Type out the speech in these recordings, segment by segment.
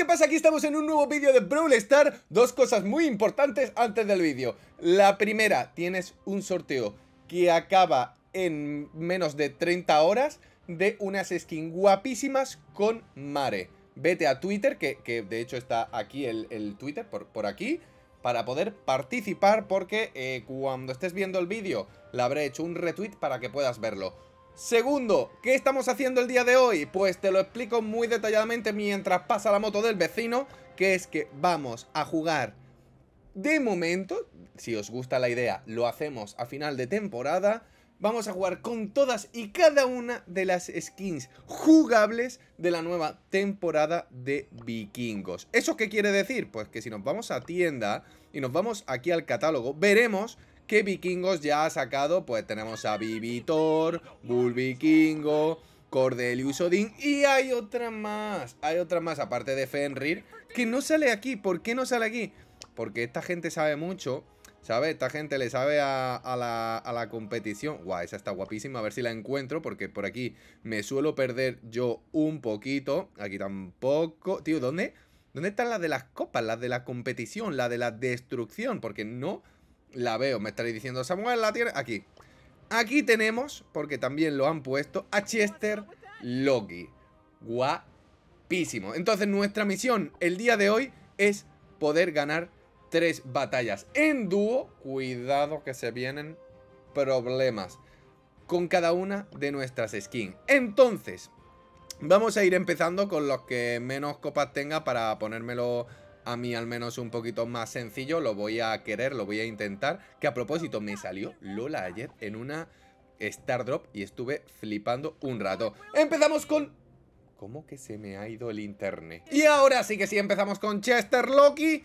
¿qué pasa? Aquí estamos en un nuevo vídeo de Brawl Star Dos cosas muy importantes antes del vídeo La primera, tienes un sorteo que acaba en menos de 30 horas De unas skins guapísimas con Mare Vete a Twitter, que, de hecho está aquí el, Twitter, por, aquí para poder participar porque eh, cuando estés viendo el vídeo le habré hecho un retweet para que puedas verlo. Segundo, ¿qué estamos haciendo el día de hoy? Pues te lo explico muy detalladamente mientras pasa la moto del vecino, que es que vamos a jugar de momento, si os gusta la idea, lo hacemos a final de temporada, vamos a jugar con todas y cada una de las skins jugables de la nueva temporada de vikingos. ¿Eso qué quiere decir? Pues que si nos vamos a tienda y nos vamos aquí al catálogo, veremos que vikingos ya ha sacado, pues tenemos a Vivitor, Bull Vikingo, Cordelius Odin y hay otra más, hay otra más aparte de Fenrir que no sale aquí, ¿por qué no sale aquí? Porque esta gente sabe mucho ¿Sabes? Esta gente le sabe a, la, competición. Guau, esa está guapísima. A ver si la encuentro. Porque por aquí me suelo perder yo un poquito. Aquí tampoco. Tío, ¿dónde? ¿Dónde están las de las copas? Las de la competición. La de la destrucción. Porque no la veo. Me estaréis diciendo, Samuel, la tiene. Aquí. Aquí tenemos, porque también lo han puesto, a Chester Loki. Guapísimo. Entonces, nuestra misión el día de hoy es poder ganar tres batallas en dúo, cuidado que se vienen problemas con cada una de nuestras skins. Entonces, vamos a ir empezando con los que menos copas tenga para ponérmelo a mí al menos un poquito más sencillo. Lo voy a querer, lo voy a intentar. Que a propósito, me salió Lola ayer en una Star Drop y estuve flipando un rato. Empezamos con... ¿Cómo que se me ha ido el internet? Y ahora sí que sí, empezamos con Chester Loki.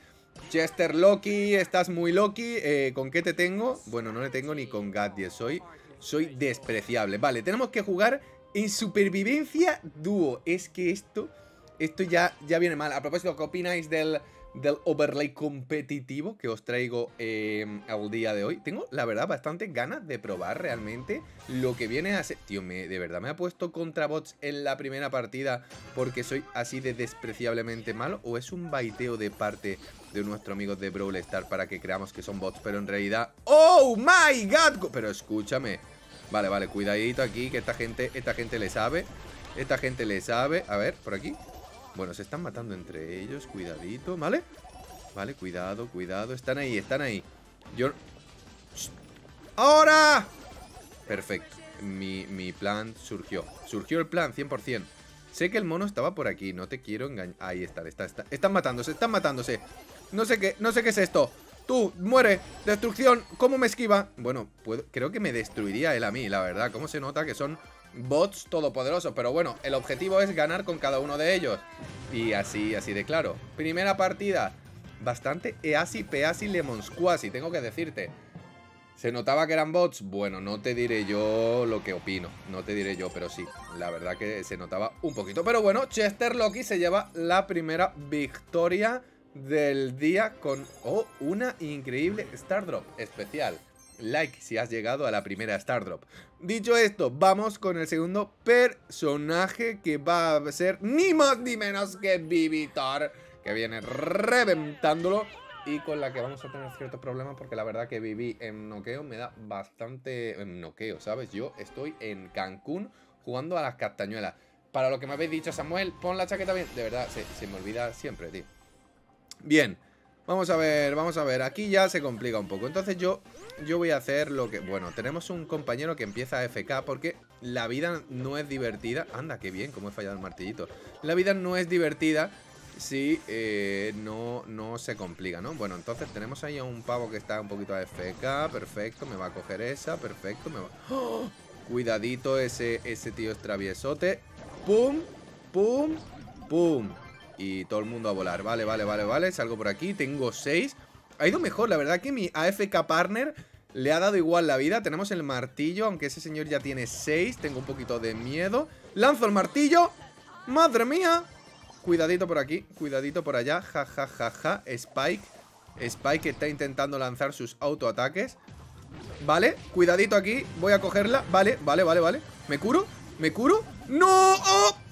Chester Loki, estás muy Loki. Eh, ¿Con qué te tengo? Bueno, no le tengo ni con Gadget. Soy, soy despreciable. Vale, tenemos que jugar en supervivencia dúo. Es que esto, esto ya, ya viene mal. A propósito, ¿qué opináis del, del overlay competitivo que os traigo eh, al día de hoy. Tengo, la verdad, bastante ganas de probar realmente lo que viene a ser... Tío, me, de verdad me ha puesto contra bots en la primera partida porque soy así de despreciablemente malo o es un baiteo de parte de nuestro amigo de Brawl Star para que creamos que son bots, pero en realidad... ¡Oh, my God! Pero escúchame. Vale, vale, cuidadito aquí que esta gente, esta gente le sabe. Esta gente le sabe. A ver, por aquí. Bueno, se están matando entre ellos, cuidadito, ¿vale? Vale, cuidado, cuidado, están ahí, están ahí. Yo... ¡Ahora! Perfecto, mi, mi plan surgió. Surgió el plan, 100% Sé que el mono estaba por aquí, no te quiero engañar Ahí está, está, está, están matándose, están matándose. No sé qué, no sé qué es esto. Tú, muere, destrucción, ¿cómo me esquiva? Bueno, creo que me destruiría él a mí, la verdad. Cómo se nota que son bots todopoderosos. Pero bueno, el objetivo es ganar con cada uno de ellos. Y así, así de claro. Primera partida. Bastante easi, peasi, lemonsquasi, tengo que decirte. ¿Se notaba que eran bots? Bueno, no te diré yo lo que opino. No te diré yo, pero sí. La verdad que se notaba un poquito. Pero bueno, Chester Loki se lleva la primera victoria del día con... Oh, una increíble Star Drop especial like si has llegado a la primera Star Drop. Dicho esto, vamos con el segundo personaje que va a ser ni más ni menos que Vivitar, que viene reventándolo y con la que vamos a tener ciertos problemas porque la verdad que viví en noqueo me da bastante en noqueo, ¿sabes? Yo estoy en Cancún jugando a las castañuelas. Para lo que me habéis dicho, Samuel, pon la chaqueta bien. De verdad, se, se me olvida siempre, tío. Bien, Vamos a ver, vamos a ver, aquí ya se complica un poco Entonces yo, yo voy a hacer lo que... Bueno, tenemos un compañero que empieza a FK porque la vida no es divertida Anda, qué bien, cómo he fallado el martillito La vida no es divertida si eh, no, no se complica, ¿no? Bueno, entonces tenemos ahí a un pavo que está un poquito a FK Perfecto, me va a coger esa, perfecto me va... ¡Oh! Cuidadito ese, ese tío es traviesote ¡Pum! ¡Pum! ¡Pum! Y todo el mundo a volar. Vale, vale, vale, vale. Salgo por aquí. Tengo 6. Ha ido mejor. La verdad que mi AFK partner le ha dado igual la vida. Tenemos el martillo, aunque ese señor ya tiene 6. Tengo un poquito de miedo. Lanzo el martillo. ¡Madre mía! Cuidadito por aquí. Cuidadito por allá. Ja, ja, ja, ja. Spike. Spike está intentando lanzar sus autoataques. Vale, cuidadito aquí. Voy a cogerla. Vale, vale, vale, vale. ¿Me curo? ¿Me curo? ¡No! ¡Oh!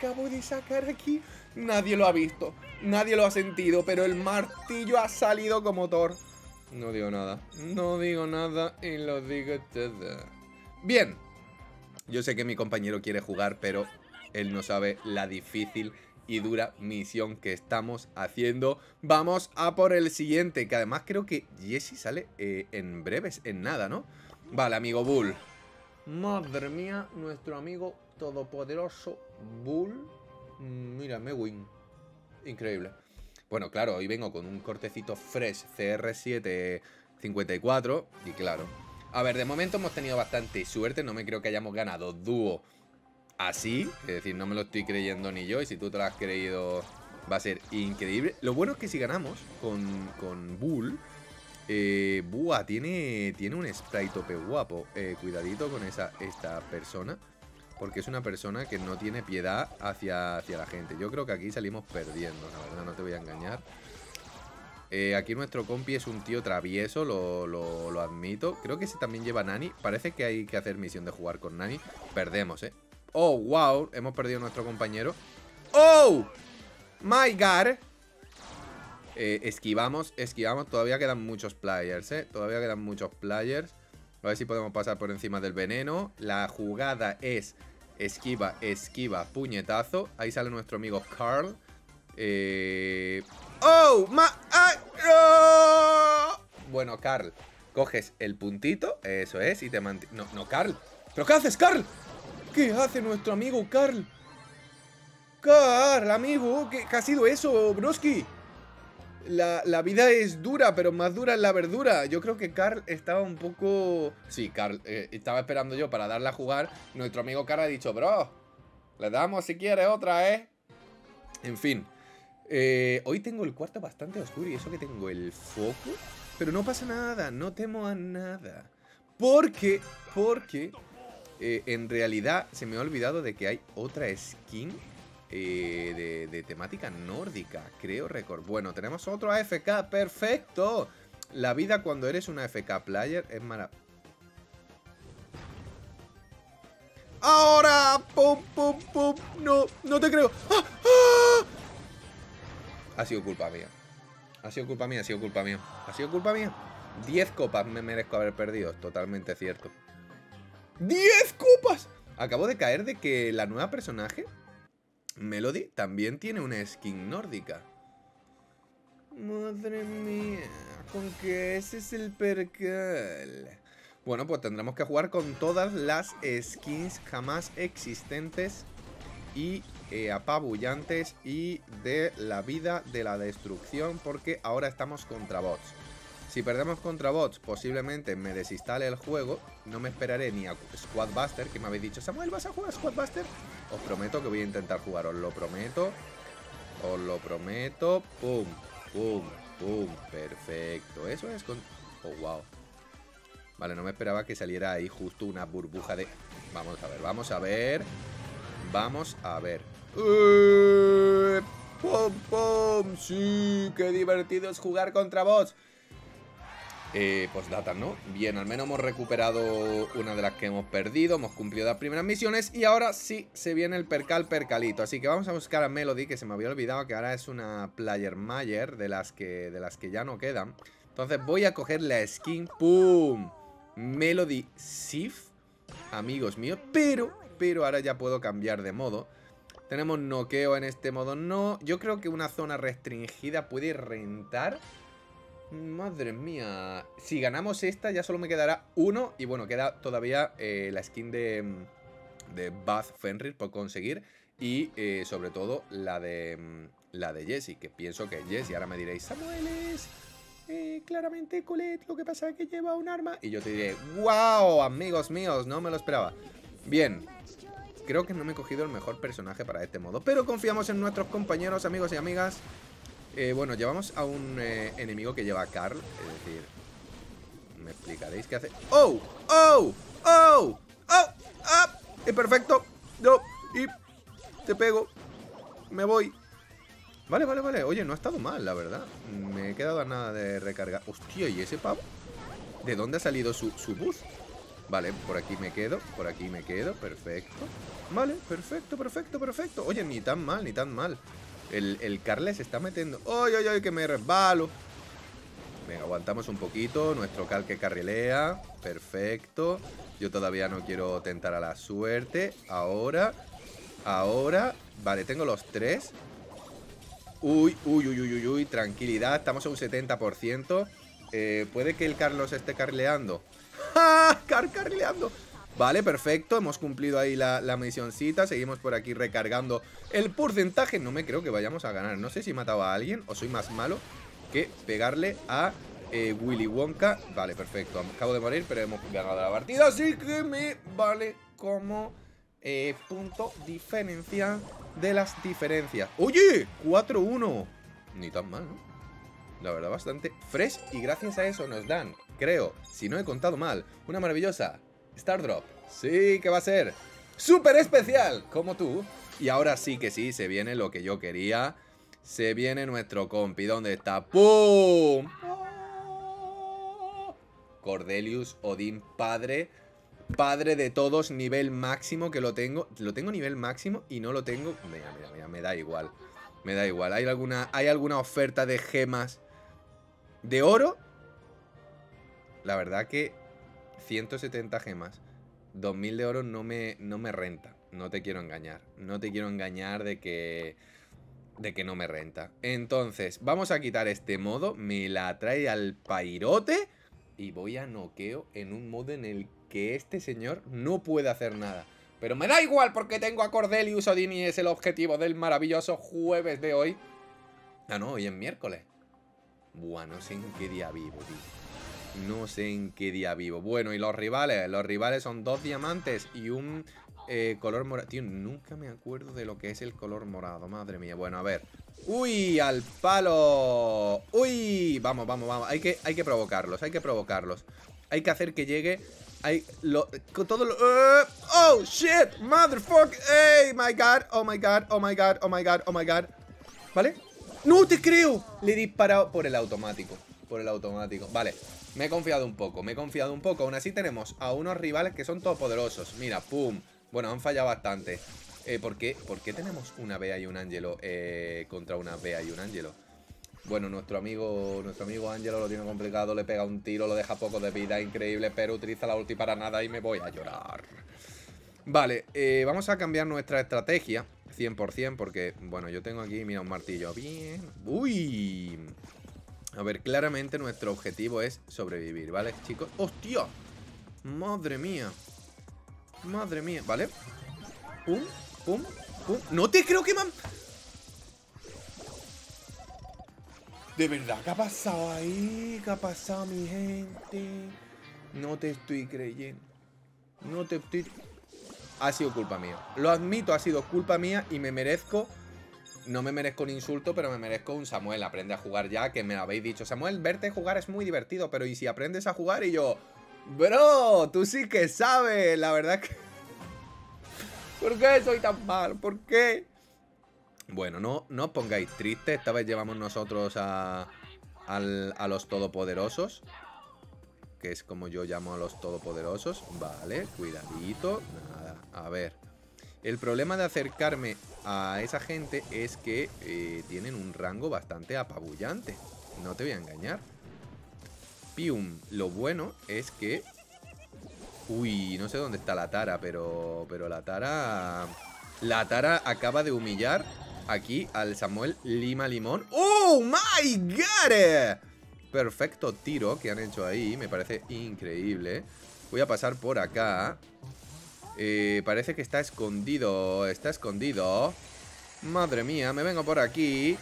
Acabo de sacar aquí. Nadie lo ha visto, nadie lo ha sentido, pero el martillo ha salido como Thor. No digo nada, no digo nada y lo digo todo. Bien, yo sé que mi compañero quiere jugar, pero él no sabe la difícil y dura misión que estamos haciendo. Vamos a por el siguiente, que además creo que Jesse sale eh, en breves, en nada, ¿no? Vale, amigo Bull. Madre mía, nuestro amigo todopoderoso Bull. Mira, Mewin. Increíble. Bueno, claro, hoy vengo con un cortecito fresh CR754 y claro. A ver, de momento hemos tenido bastante suerte, no me creo que hayamos ganado dúo así. Es decir, no me lo estoy creyendo ni yo. Y si tú te lo has creído, va a ser increíble. Lo bueno es que si ganamos con, Bull, eh, Bua tiene, tiene un sprite tope guapo. Eh, cuidadito con esa, esta persona. Porque es una persona que no tiene piedad hacia, hacia la gente. Yo creo que aquí salimos perdiendo, la verdad, no te voy a engañar. Eh, aquí nuestro compi es un tío travieso, lo, lo, lo, admito. Creo que ese también lleva Nani. Parece que hay que hacer misión de jugar con Nani. Perdemos, ¿eh? Oh, wow. Hemos perdido a nuestro compañero. ¡Oh! My God. Eh, esquivamos, esquivamos. Todavía quedan muchos players, ¿eh? Todavía quedan muchos players. A ver si podemos pasar por encima del veneno. La jugada es esquiva, esquiva, puñetazo. Ahí sale nuestro amigo Carl. Eh... ¡Oh! Ma Bueno, Carl, coges el puntito. Eso es. Y te mantienes... No, no, Carl. ¿Pero qué haces, Carl? ¿Qué hace nuestro amigo Carl? Carl, amigo, ¿qué, ha sido eso, broski? La, vida es dura, pero más dura es la verdura. Yo creo que Carl estaba un poco... Sí, Carl, eh, estaba esperando yo para darle a jugar. Nuestro amigo Carl ha dicho, bro, le damos si quiere otra, ¿eh? En fin. Eh, hoy tengo el cuarto bastante oscuro y eso que tengo el foco. Pero no pasa nada, no temo a nada. Porque, porque eh, en realidad se me ha olvidado de que hay otra skin eh, de, temática nórdica, creo récord. Bueno, tenemos otro AFK, perfecto. La vida cuando eres una AFK player es maravillosa. ¡Ahora! ¡Pum, pum, pum! No, no te creo. ¡Ah! ¡Ah! Ha sido culpa mía. Ha sido culpa mía, ha sido culpa mía. Ha sido culpa mía. 10 copas me merezco haber perdido, totalmente cierto. ¡10 copas! Acabo de caer de que la nueva personaje, Melody, también tiene una skin nórdica. Madre mía, con que ese es el percal. Bueno, pues tendremos que jugar con todas las skins jamás existentes y eh, apabullantes y de la vida de la destrucción porque ahora estamos contra bots. Si perdemos contra bots, posiblemente me desinstale el juego. No me esperaré ni a Squadbuster, que me habéis dicho, Samuel, ¿vas a jugar a Squadbuster? Os prometo que voy a intentar jugar, os lo prometo. Os lo prometo. Pum, pum, pum. Perfecto. Eso es con... Oh, wow. Vale, no me esperaba que saliera ahí justo una burbuja de... Vamos a ver, vamos a ver. Vamos a ver. ¡Eh! ¡Pum, pum! ¡Sí! ¡Qué divertido es jugar contra bots! Eh, data, ¿no? Bien, al menos hemos recuperado una de las que hemos perdido, hemos cumplido las primeras misiones y ahora sí se viene el percal percalito. Así que vamos a buscar a Melody, que se me había olvidado que ahora es una Player Mayer de las que, de las que ya no quedan. Entonces voy a coger la skin, ¡pum! Melody Sif, amigos míos, pero, pero ahora ya puedo cambiar de modo. Tenemos noqueo en este modo, no. Yo creo que una zona restringida puede rentar Madre mía. Si ganamos esta, ya solo me quedará uno. Y bueno, queda todavía eh, la skin de, mm, de Bath Fenrir por conseguir. Y eh, sobre todo la de, mm, la de Jessie, que pienso que es Jessie. Ahora me diréis, Samuel es eh, claramente Colette, lo que pasa es que lleva un arma. Y yo te diré, wow, amigos míos, no me lo esperaba. Bien, creo que no me he cogido el mejor personaje para este modo. Pero confiamos en nuestros compañeros, amigos y amigas. Eh, bueno, llevamos a un eh, enemigo que lleva a Carl. Es decir, me explicaréis qué hace. ¡Oh! ¡Oh! ¡Oh! ¡Oh! ¡Ah! ¡Es perfecto! Yo y te pego. Me voy. Vale, vale, vale. Oye, no ha estado mal, la verdad. Me he quedado nada de recargar. Hostia, ¿y ese pavo? ¿De dónde ha salido su, su bus? Vale, por aquí me quedo, por aquí me quedo, perfecto. Vale, perfecto, perfecto, perfecto. Oye, ni tan mal, ni tan mal. El, el Carles está metiendo... ¡Ay, ay, ay, que me resbalo! Venga, aguantamos un poquito. Nuestro Cal que carrilea. Perfecto. Yo todavía no quiero tentar a la suerte. Ahora. Ahora. Vale, tengo los tres. Uy, uy, uy, uy, uy, uy. Tranquilidad. Estamos a un 70%. Eh, Puede que el Carlos esté carrileando. ¡Ja! ¡Car carrileando! Vale, perfecto, hemos cumplido ahí la, la misioncita Seguimos por aquí recargando el porcentaje No me creo que vayamos a ganar No sé si he matado a alguien o soy más malo que pegarle a eh, Willy Wonka Vale, perfecto, acabo de morir pero hemos ganado la partida Así que me vale como eh, punto diferencia de las diferencias ¡Oye! 4-1 Ni tan mal, ¿no? La verdad, bastante fresh y gracias a eso nos dan, creo, si no he contado mal, una maravillosa Star Drop. Sí que va a ser súper especial, como tú. Y ahora sí que sí, se viene lo que yo quería. Se viene nuestro compi. ¿Dónde está? ¡Pum! Cordelius, Odín, padre. Padre de todos, nivel máximo que lo tengo. Lo tengo nivel máximo y no lo tengo. Mira, mira, mira, me da igual. Me da igual. ¿Hay alguna, ¿Hay alguna oferta de gemas de oro? La verdad que 170 gemas, 2000 de oro no me, no me renta. No te quiero engañar. No te quiero engañar de que... De que no me renta. Entonces, vamos a quitar este modo. Me la trae al pairote. Y voy a noqueo en un modo en el que este señor no puede hacer nada. Pero me da igual porque tengo a Cordelius Odini y es el objetivo del maravilloso jueves de hoy. Ah, no, hoy es miércoles. Buah, no sé en qué día vivo, tío. No sé en qué día vivo. Bueno, y los rivales. Los rivales son dos diamantes y un eh, color morado. Tío, nunca me acuerdo de lo que es el color morado. Madre mía. Bueno, a ver. ¡Uy! ¡Al palo! ¡Uy! Vamos, vamos, vamos. Hay que, hay que provocarlos, hay que provocarlos. Hay que hacer que llegue... Hay lo, todo lo... Uh, ¡Oh, shit! ¡Motherfucker! ¡Hey, my god! ¡Oh, my god! ¡Oh, my god! ¡Oh, my god! ¡Oh, my god! ¿Vale? ¡No te creo! Le he disparado por el automático. Por el automático. Vale. Me he confiado un poco, me he confiado un poco. Aún así tenemos a unos rivales que son todopoderosos. Mira, pum. Bueno, han fallado bastante. Eh, ¿por, qué? ¿Por qué tenemos una Bea y un Ángelo eh, contra una Bea y un Ángelo? Bueno, nuestro amigo nuestro amigo Ángelo lo tiene complicado, le pega un tiro, lo deja poco de vida, increíble, pero utiliza la ulti para nada y me voy a llorar. Vale, eh, vamos a cambiar nuestra estrategia 100% porque, bueno, yo tengo aquí, mira, un martillo. Bien. ¡Uy! A ver, claramente nuestro objetivo es sobrevivir, ¿vale, chicos? ¡Hostia! Madre mía Madre mía, ¿vale? Pum, pum, pum ¡No te creo que man... ¿De verdad qué ha pasado ahí? ¿Qué ha pasado, mi gente? No te estoy creyendo No te estoy... Ha sido culpa mía Lo admito, ha sido culpa mía y me merezco no me merezco un insulto, pero me merezco un Samuel. Aprende a jugar ya, que me lo habéis dicho. Samuel, verte jugar es muy divertido, pero ¿y si aprendes a jugar? Y yo, bro, tú sí que sabes, la verdad que... ¿Por qué soy tan mal? ¿Por qué? Bueno, no, no os pongáis tristes. Esta vez llevamos nosotros a, a los todopoderosos. Que es como yo llamo a los todopoderosos. Vale, cuidadito. Nada, a ver. El problema de acercarme a esa gente es que eh, tienen un rango bastante apabullante. No te voy a engañar. Pium, lo bueno es que... Uy, no sé dónde está la Tara, pero, pero la Tara... La Tara acaba de humillar aquí al Samuel Lima Limón. ¡Oh, my God! Perfecto tiro que han hecho ahí, me parece increíble. Voy a pasar por acá eh, parece que está escondido. Está escondido. Madre mía, me vengo por aquí.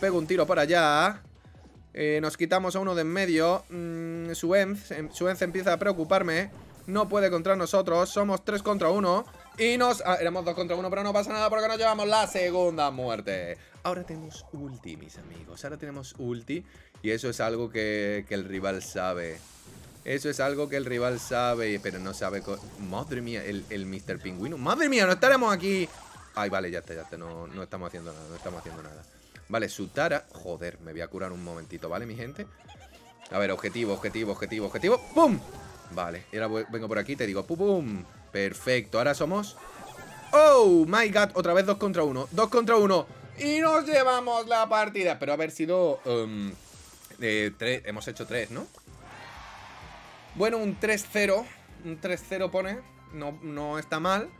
Pego un tiro por allá. Eh, nos quitamos a uno de en medio. Mm, Suenz, em, Suenz empieza a preocuparme. No puede contra nosotros. Somos tres contra uno. Y nos... Ah, éramos dos contra uno, pero no pasa nada porque nos llevamos la segunda muerte. Ahora tenemos ulti, mis amigos. Ahora tenemos ulti. Y eso es algo que, que el rival sabe. Eso es algo que el rival sabe, pero no sabe... Madre mía, el, el Mr. Pingüino. ¡Madre mía, no estaremos aquí! Ay, vale, ya está, ya está. No, no estamos haciendo nada, no estamos haciendo nada. Vale, Sutara... Joder, me voy a curar un momentito, ¿vale, mi gente? A ver, objetivo, objetivo, objetivo, objetivo. ¡Pum! Vale, y ahora vengo por aquí te digo pum pum. Perfecto, ahora somos... ¡Oh, my God! Otra vez dos contra uno. Dos contra uno. Y nos llevamos la partida. Pero haber sido... Um, tres, hemos hecho tres, ¿no? Bueno, un 3-0. Un 3-0 pone. No, no está mal.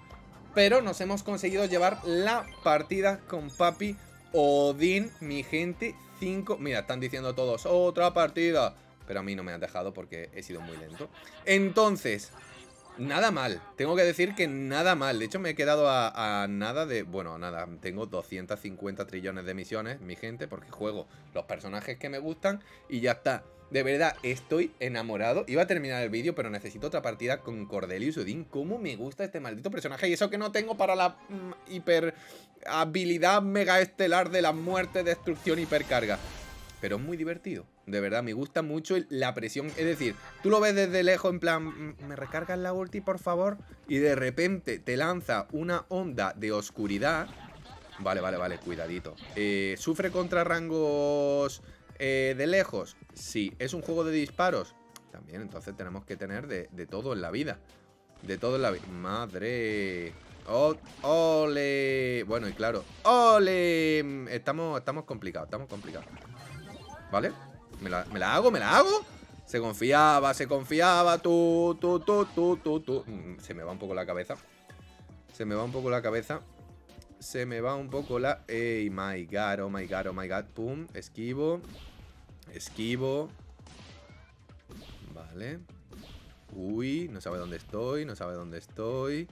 Pero nos hemos conseguido llevar la partida con Papi Odín, mi gente. 5. Mira, están diciendo todos, otra partida. Pero a mí no me han dejado porque he sido muy lento. Entonces, nada mal. Tengo que decir que nada mal. De hecho, me he quedado a, nada de... Bueno, nada. Tengo 250 trillones de misiones, mi gente, porque juego los personajes que me gustan y ya está. De verdad, estoy enamorado. Iba a terminar el vídeo, pero necesito otra partida con Cordelius Odin. ¿Cómo me gusta este maldito personaje? Y eso que no tengo para la mm, hiper habilidad mega estelar de la muerte, destrucción, hipercarga. Pero es muy divertido. De verdad, me gusta mucho la presión. Es decir, tú lo ves desde lejos en plan, ¿me recargas la ulti, por favor? Y de repente te lanza una onda de oscuridad. Vale, vale, vale, cuidadito. Eh, ¿Sufre contra rangos eh, de lejos? Sí. ¿Es un juego de disparos? También, entonces tenemos que tener de, todo en la vida. De todo en la vida. Madre... ¡Ole! Bueno, y claro. ¡Ole! Estamos, estamos complicados, estamos complicados. ¿Vale? ¿Me la, hago? ¿Me la hago? Se confiaba, se confiaba. Tú, tú, tú, tú, tú, tú. Se me va un poco la cabeza. Se me va un poco la cabeza. Se me va un poco la... ¡Ey, my God! ¡Oh, my God! ¡Oh, my God! ¡Pum! Esquivo. Esquivo. Vale. Uy, no sabe dónde estoy, no sabe dónde estoy.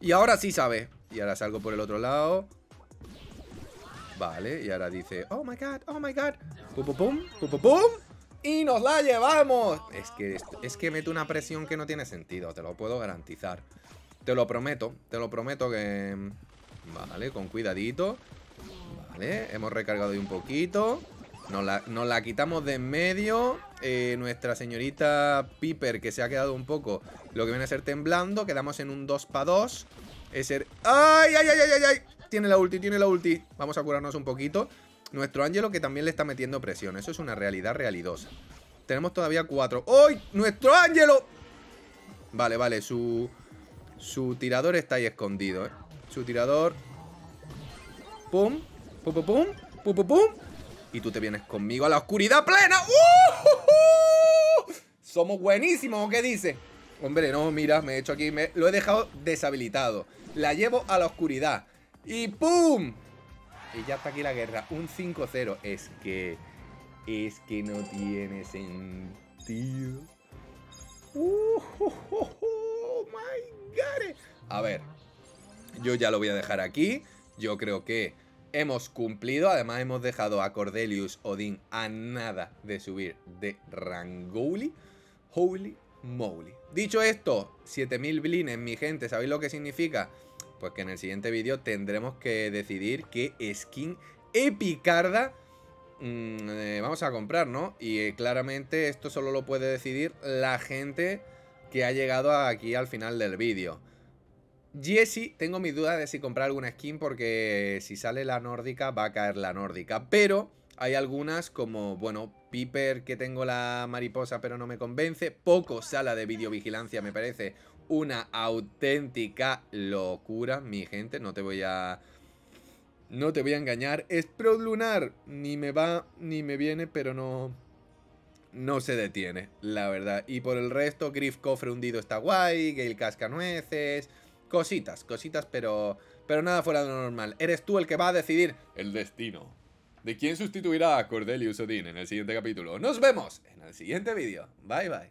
Y ahora sí sabe. Y ahora salgo por el otro lado. Vale, y ahora dice, oh my god, oh my god. Pum, pum, pum, pum, pum, Y nos la llevamos. Es que, es que mete una presión que no tiene sentido, te lo puedo garantizar. Te lo prometo, te lo prometo que... Vale, con cuidadito. Vale, hemos recargado ahí un poquito. Nos la, quitamos de en medio. Eh, nuestra señorita Piper, que se ha quedado un poco lo que viene a ser temblando. Quedamos en un 2 para 2. Es el... ¡Ay, ay, ay, ay, ay! Tiene la ulti, tiene la ulti. Vamos a curarnos un poquito. Nuestro Ángelo que también le está metiendo presión. Eso es una realidad realidosa. Tenemos todavía cuatro. ¡Ay! ¡Nuestro Ángelo! Vale, vale. Su, su tirador está ahí escondido, ¿eh? Su tirador... ¡Pum! ¡Pum, pum, pum! ¡Pum, pum, pum! Y tú te vienes conmigo a la oscuridad plena. ¡Uh! Somos buenísimos, ¿qué dice? Hombre, no, mira, me he hecho aquí, me, lo he dejado deshabilitado. La llevo a la oscuridad. Y ¡pum! Y ya está aquí la guerra. Un 5-0. Es que... Es que no tiene sentido. Uh, oh, my God. A ver. Yo ya lo voy a dejar aquí. Yo creo que hemos cumplido. Además, hemos dejado a Cordelius Odin a nada de subir de Rangoli. Holy moly. Dicho esto, 7000 blines, mi gente, ¿sabéis lo que significa? Pues que en el siguiente vídeo tendremos que decidir qué skin epicarda mm, eh, vamos a comprar, ¿no? Y eh, claramente esto solo lo puede decidir la gente que ha llegado aquí al final del vídeo. Jesse, tengo mi duda de si comprar alguna skin porque si sale la nórdica va a caer la nórdica. Pero hay algunas como, bueno, Piper que tengo la mariposa pero no me convence. Poco sala de videovigilancia me parece una auténtica locura, mi gente. No te voy a... No te voy a engañar. Es Lunar. Ni me va ni me viene, pero no... No se detiene, la verdad. Y por el resto, Griff Cofre hundido está guay. Gale Cascanueces... Cositas, cositas, pero, pero nada fuera de lo normal. Eres tú el que va a decidir el destino. ¿De quién sustituirá a Cordelius Odin en el siguiente capítulo? Nos vemos en el siguiente vídeo. Bye bye.